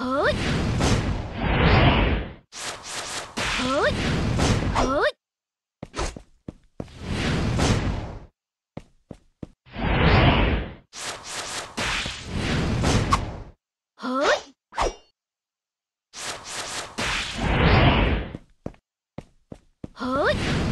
はい。はい。はい。はい。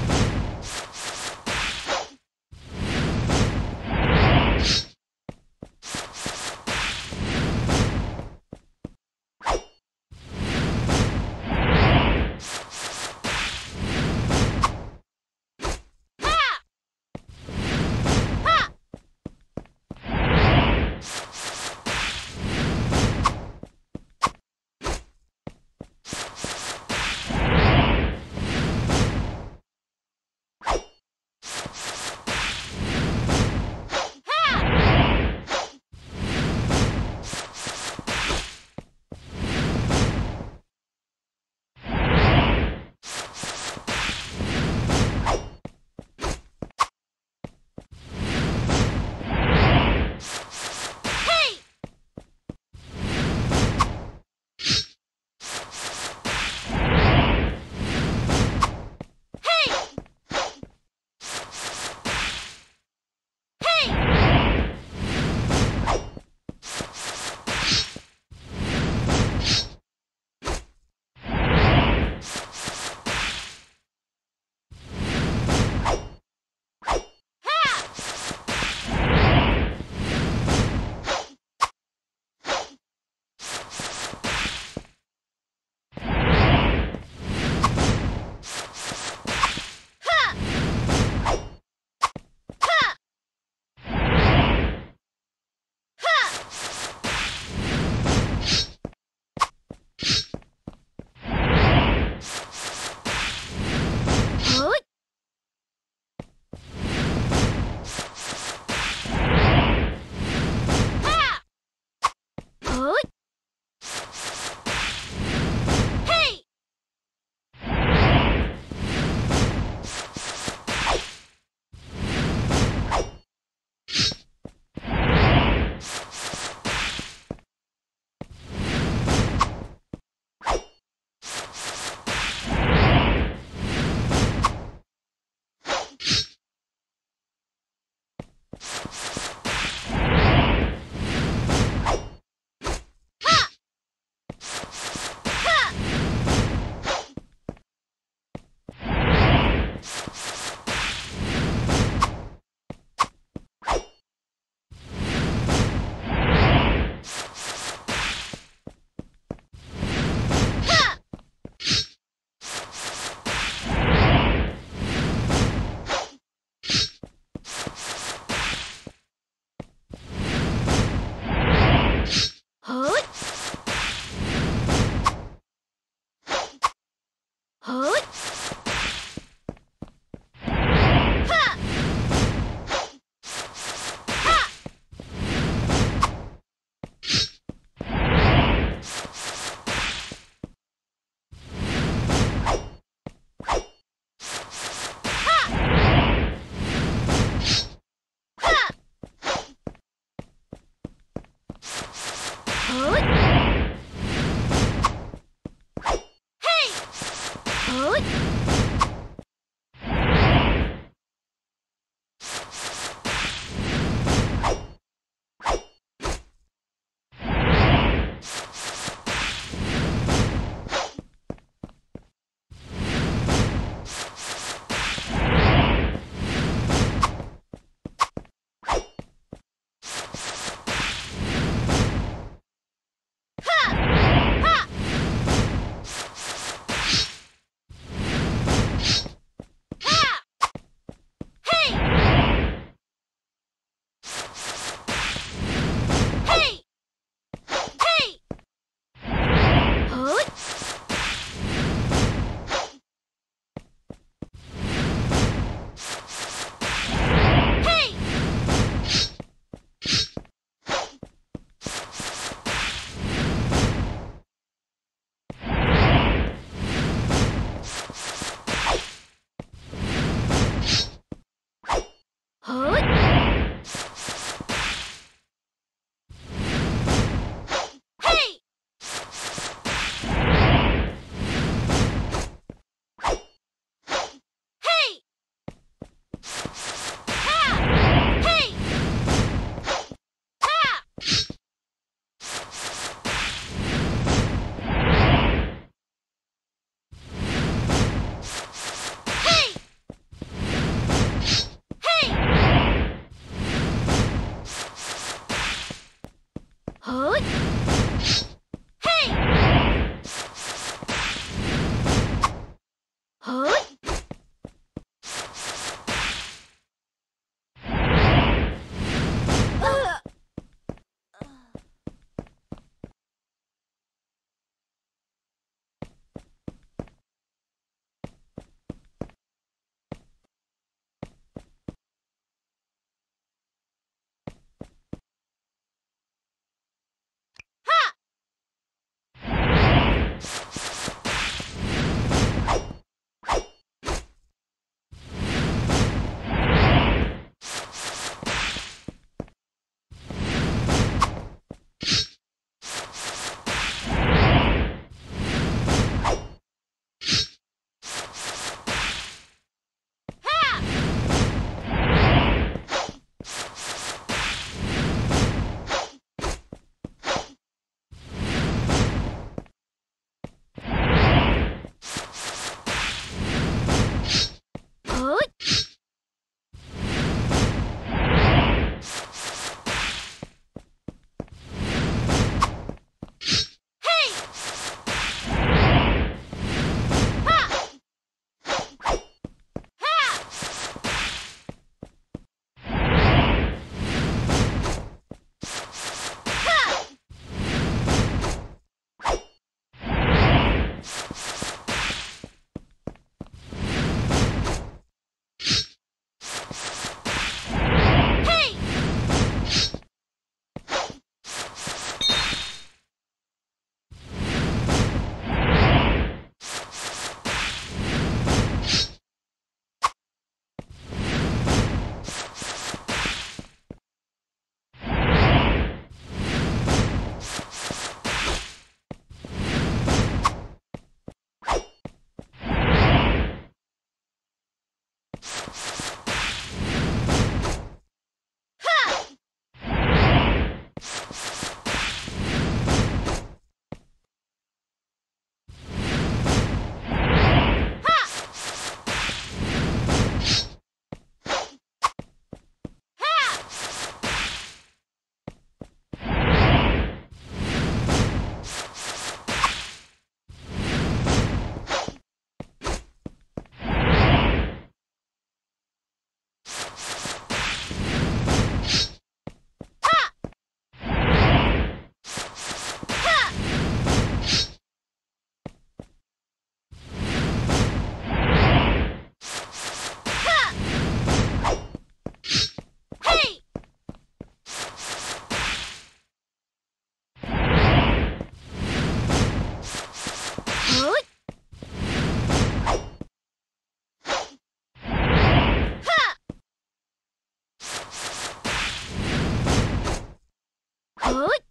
はい。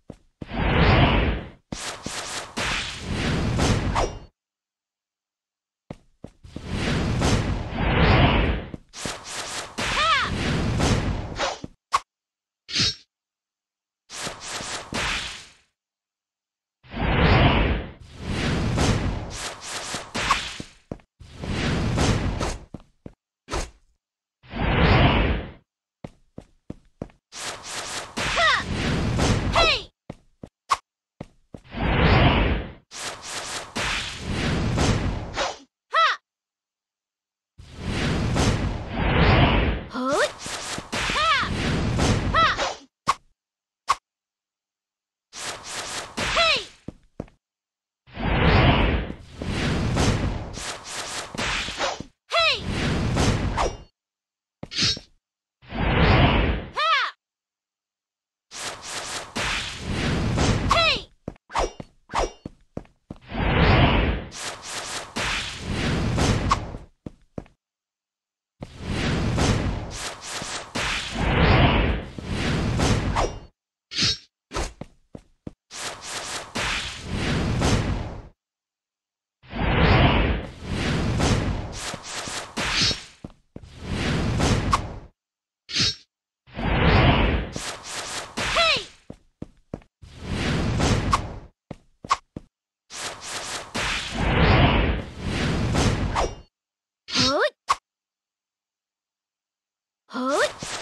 はい。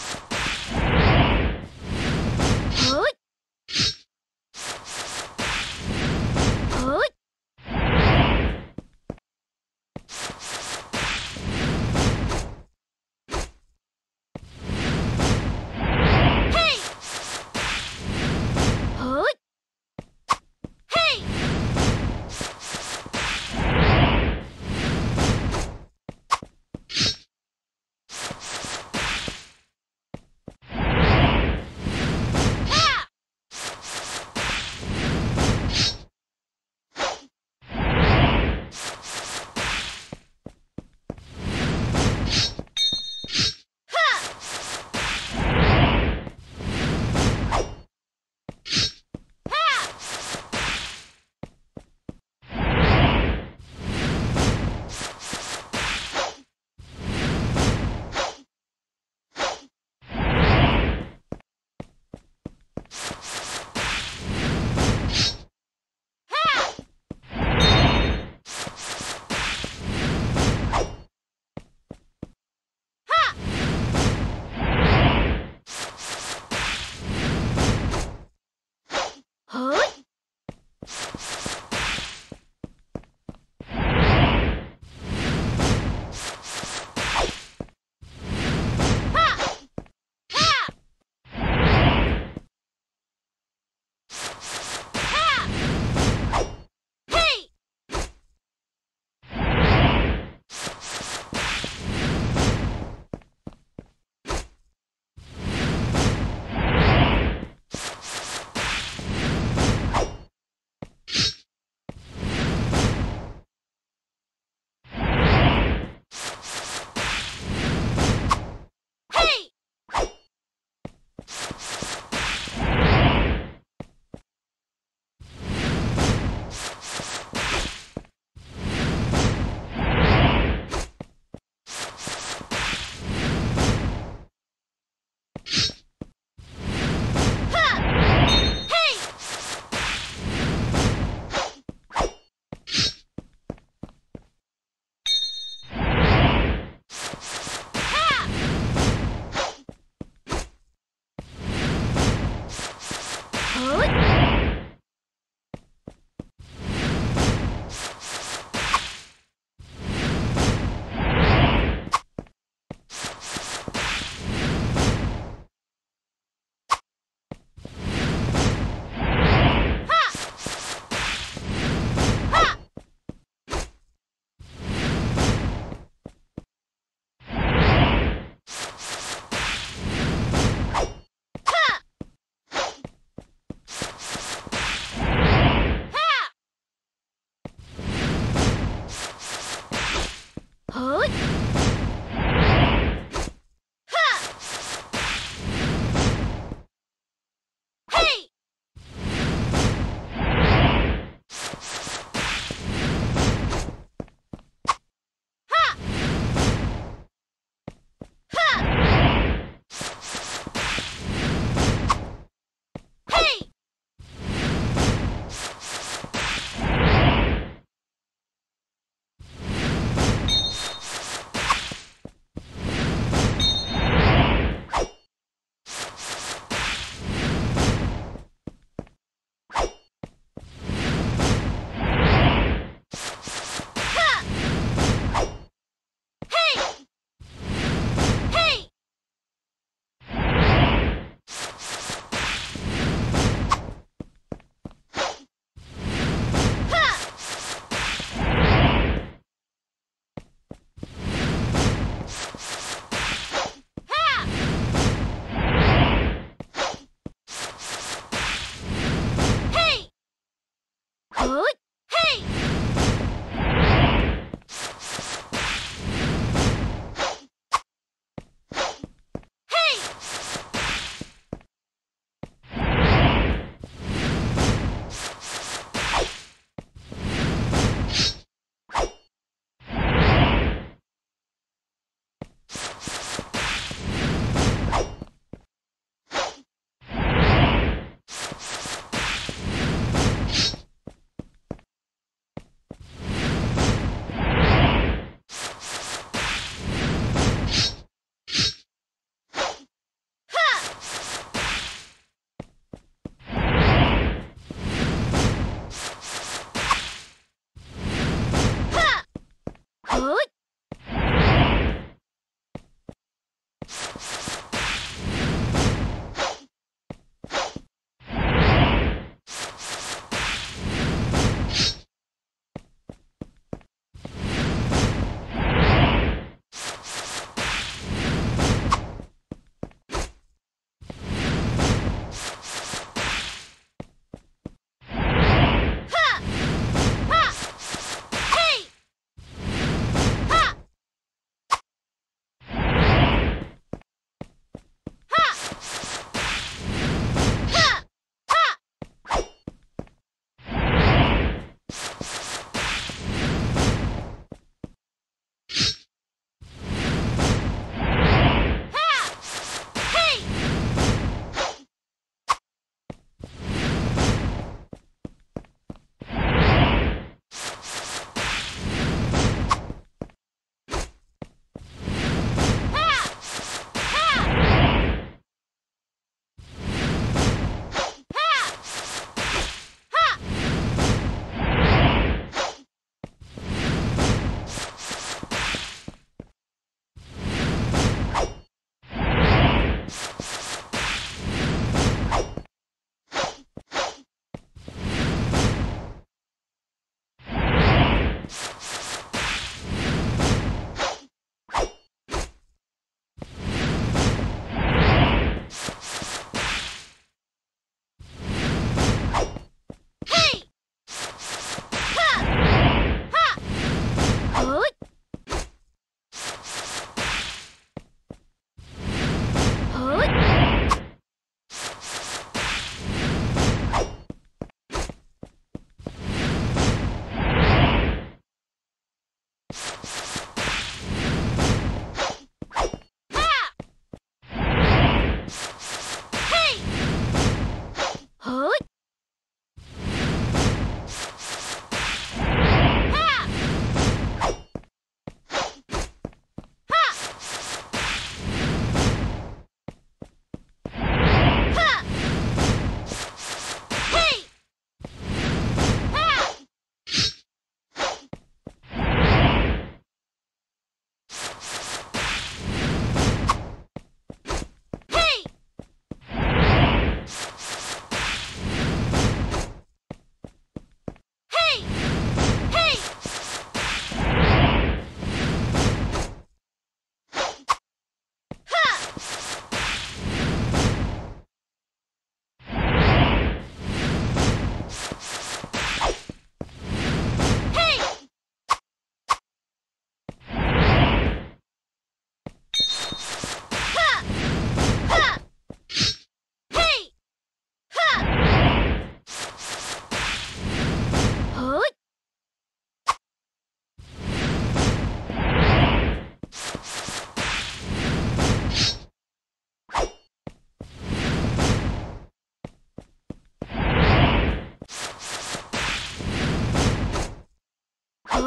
はい。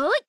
おい。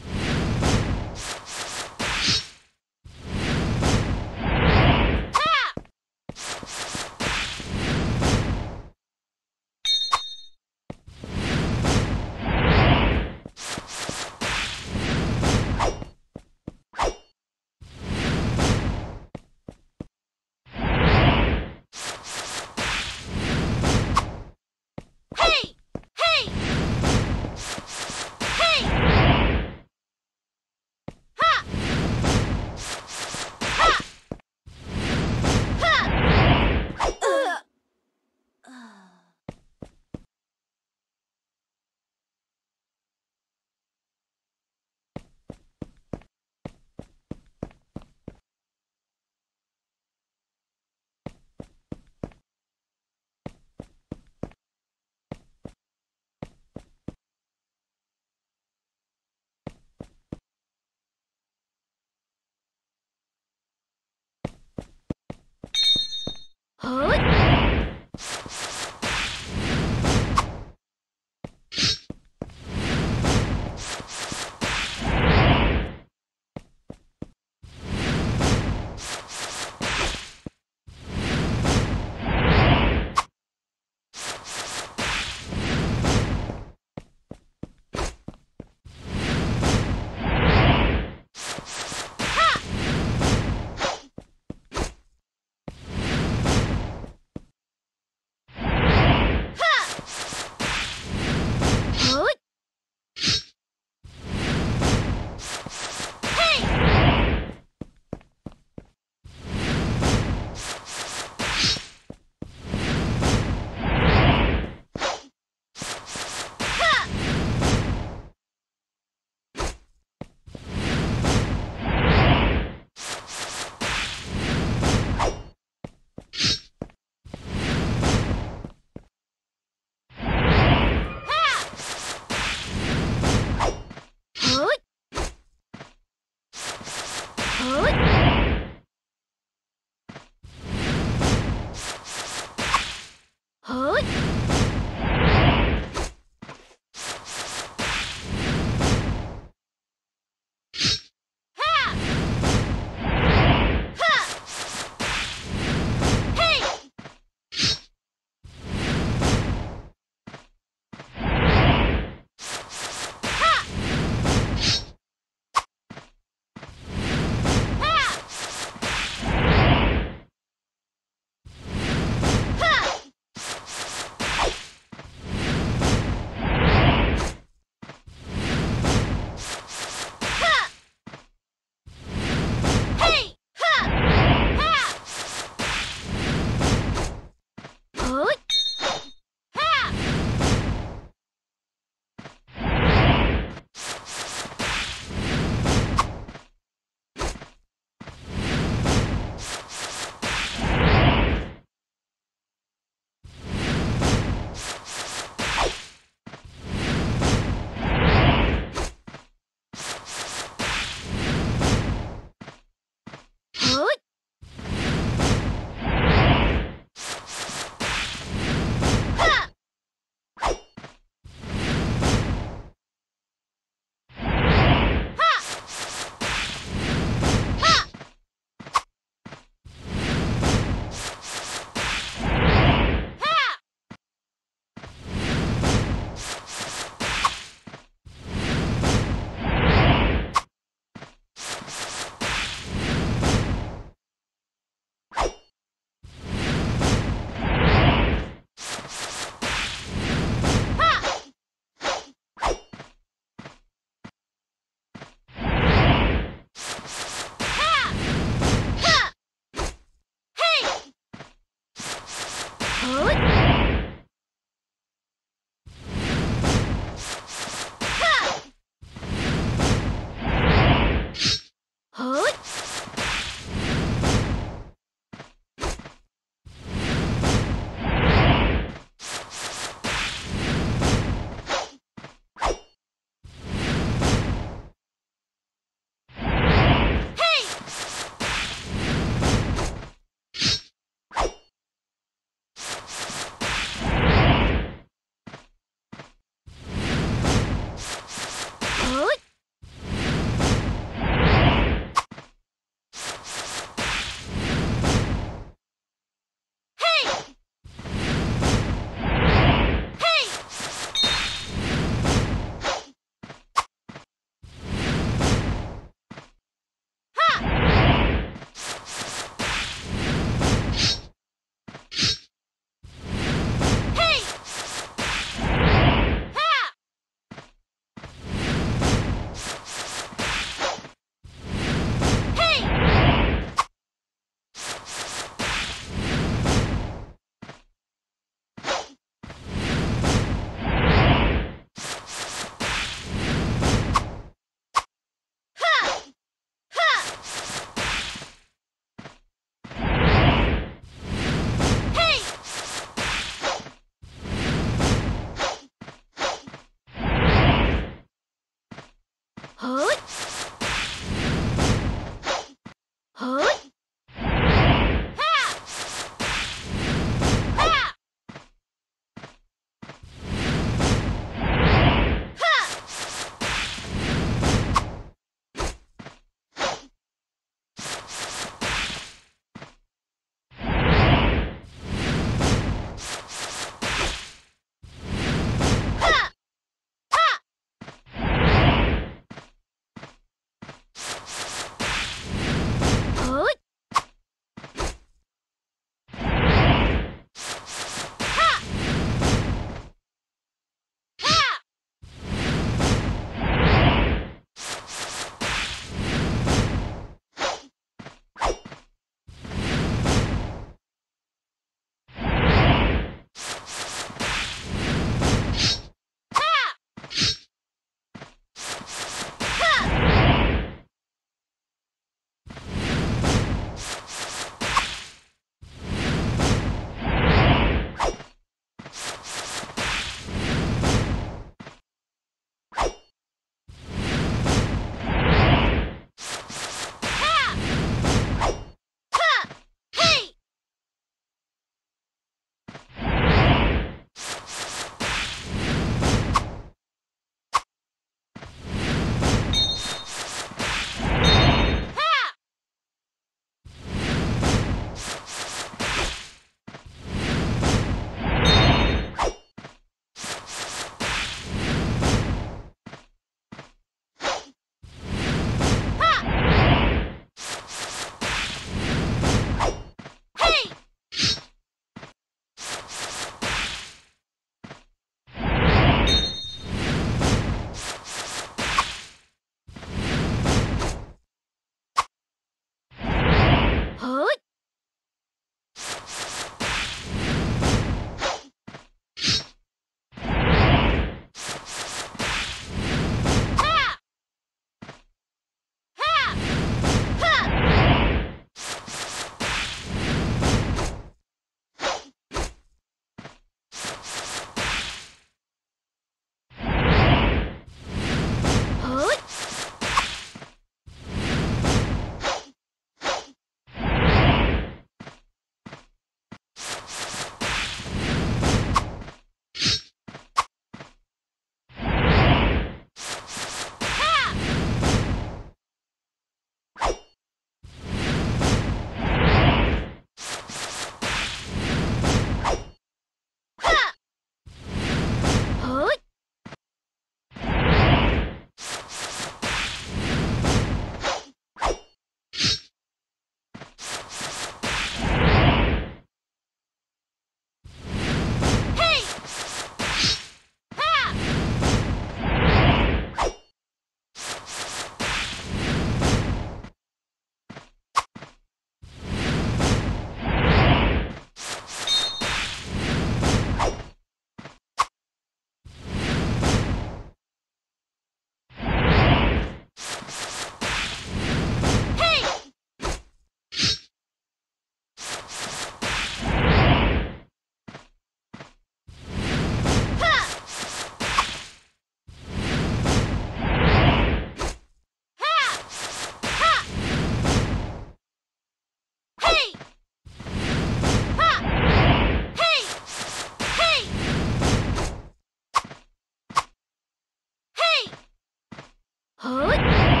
は。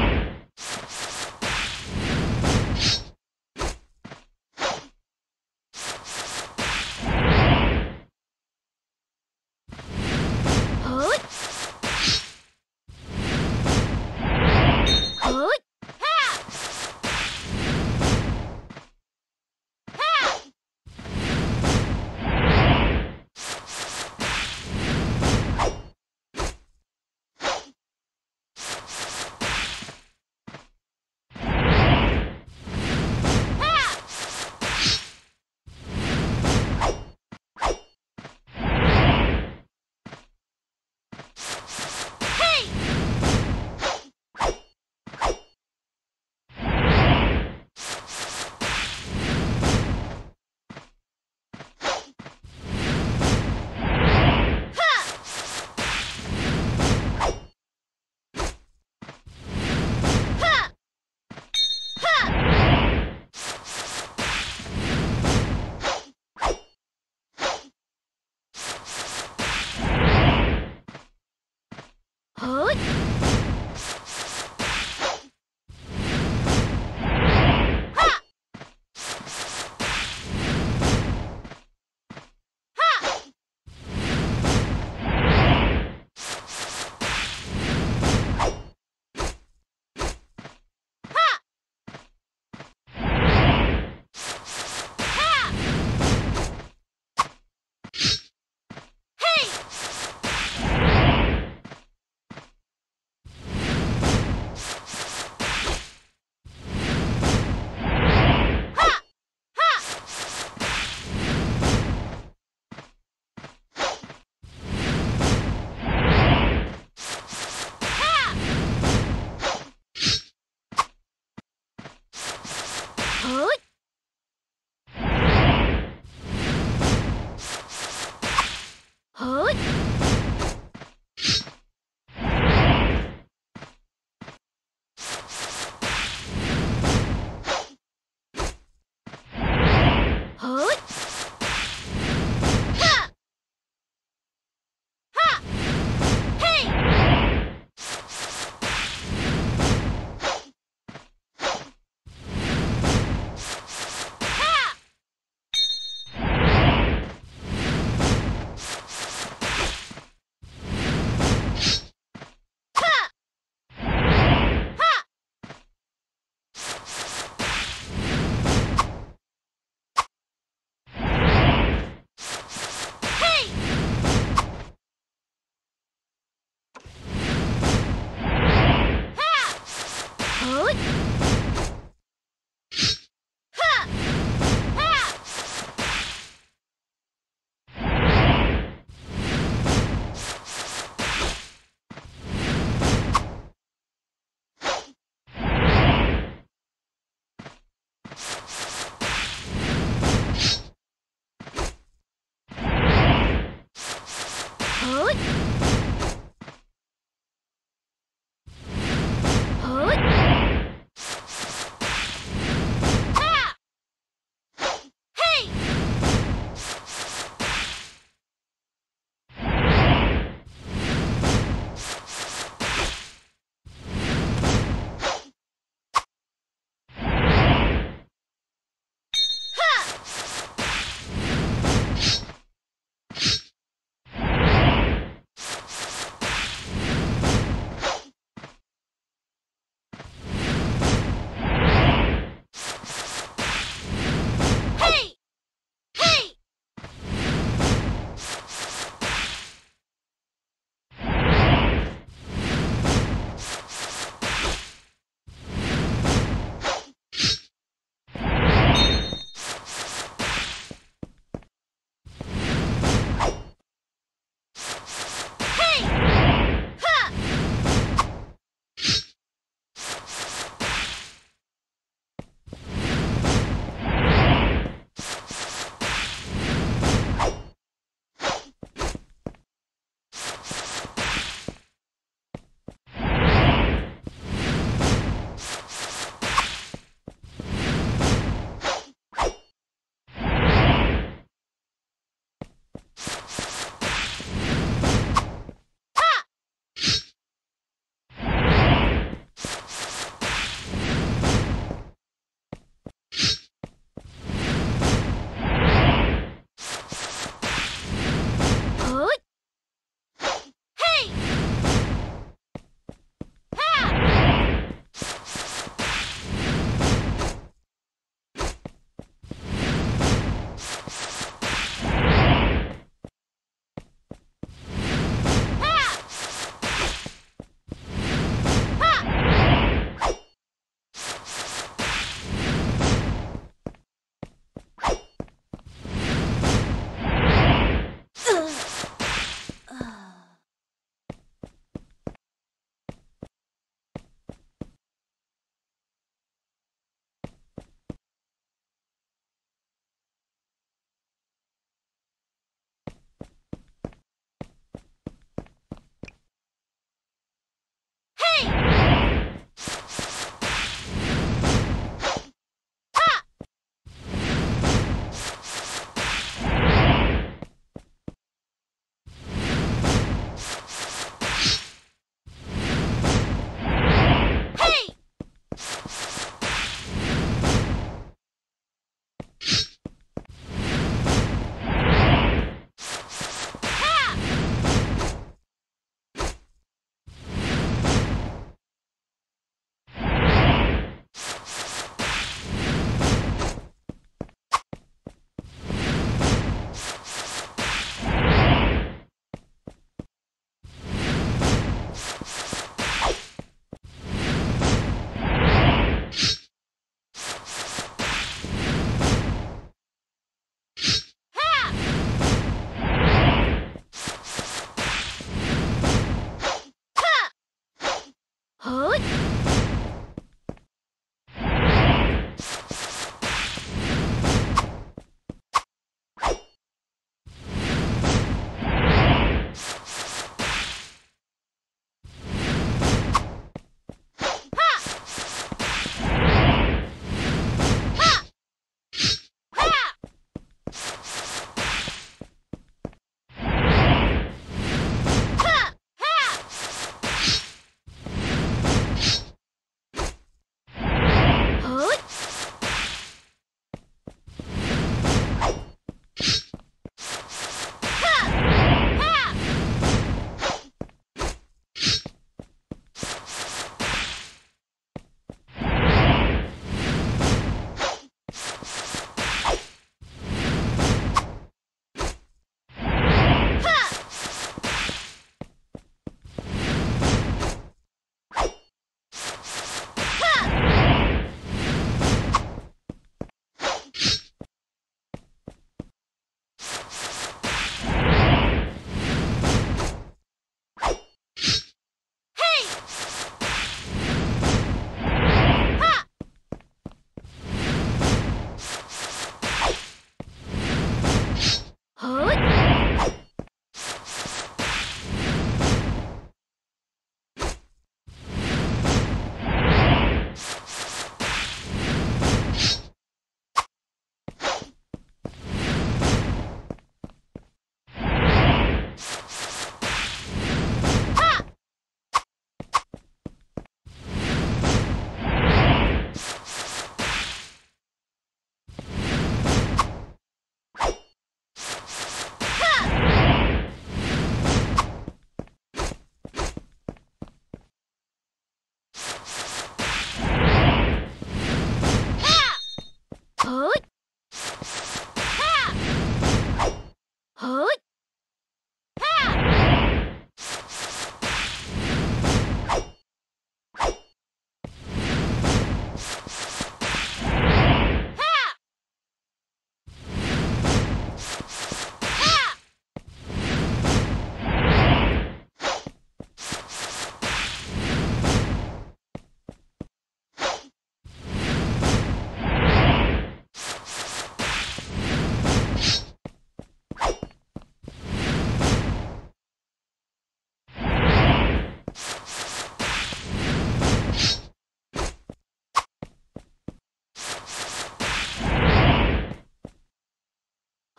Oh,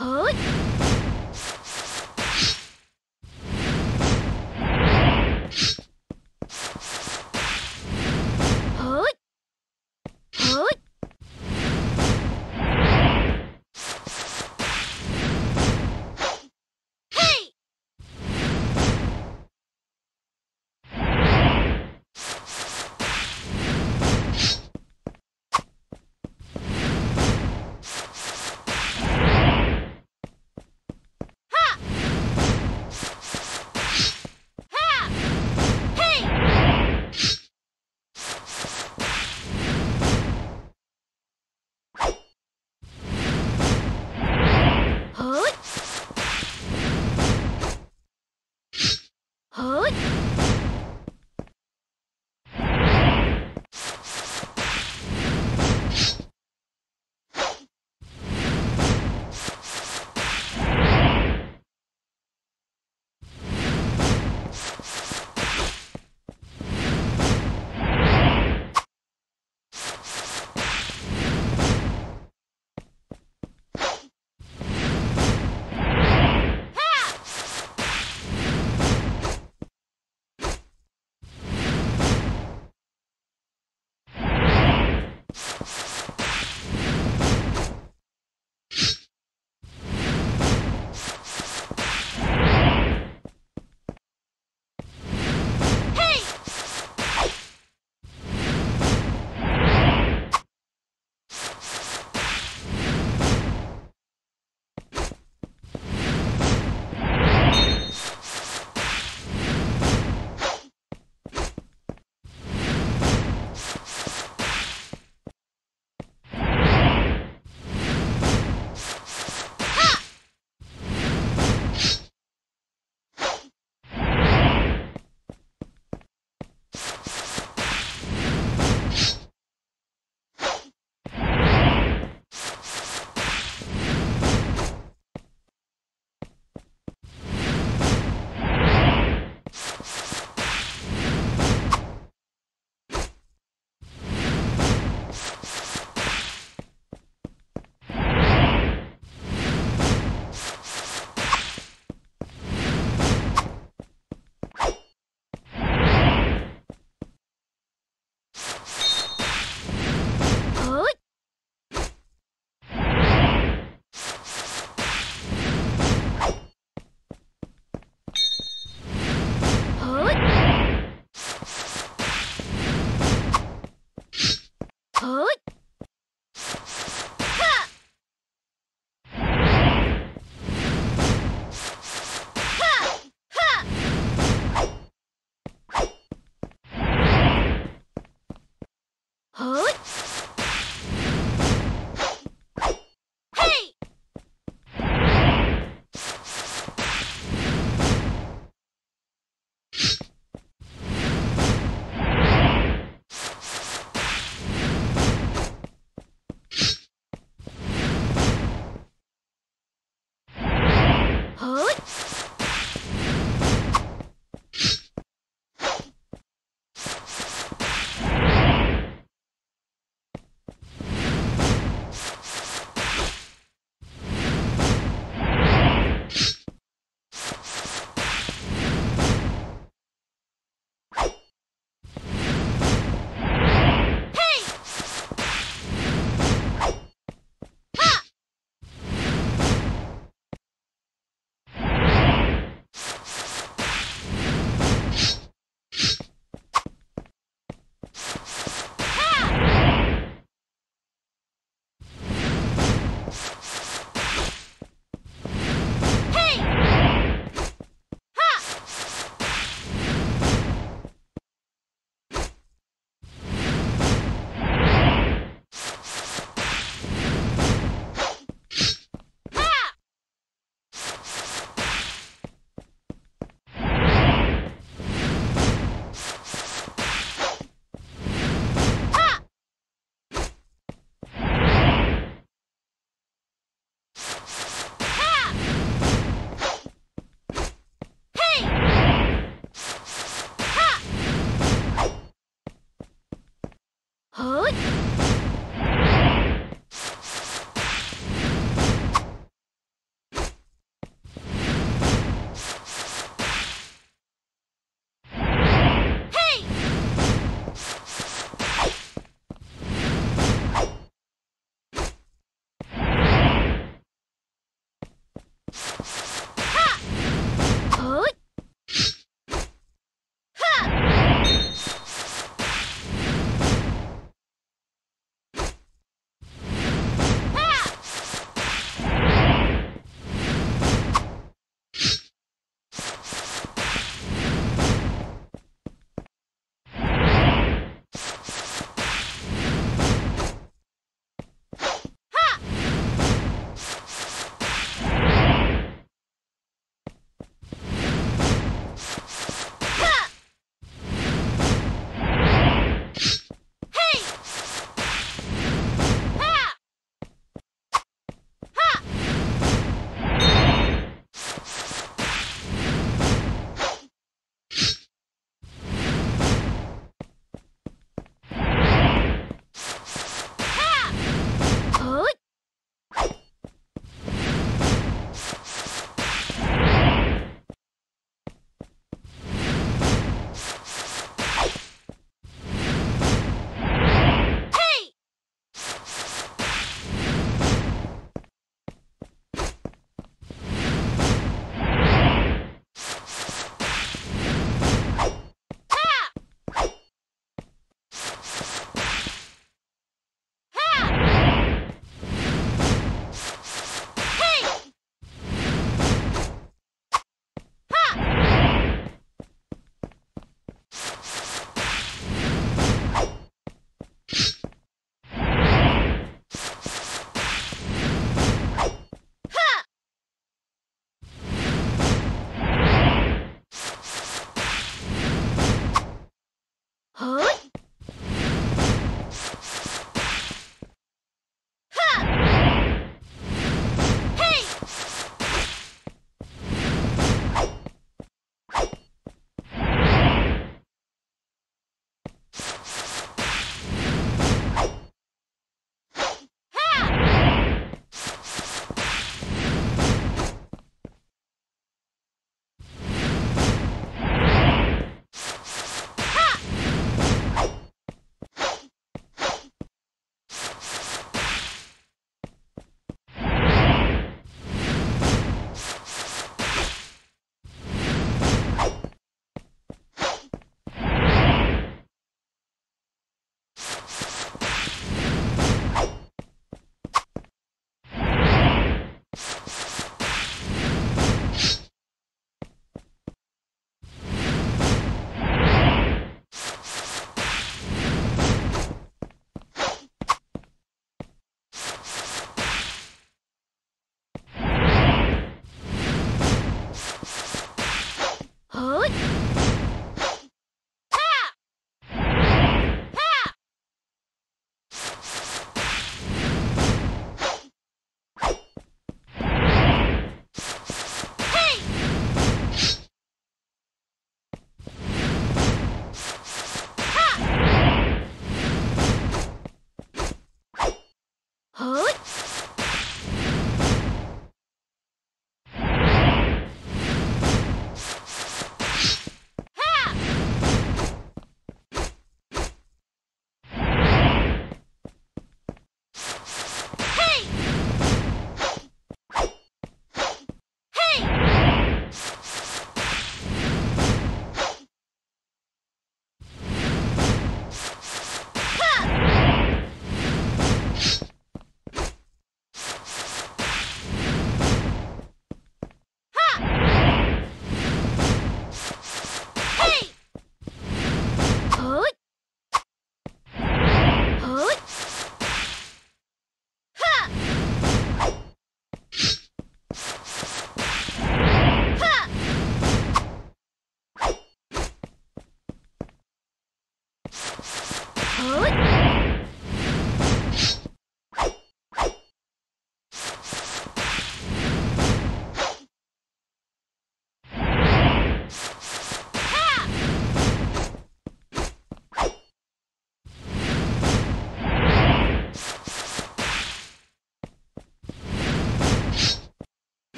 Huh? Huh? はい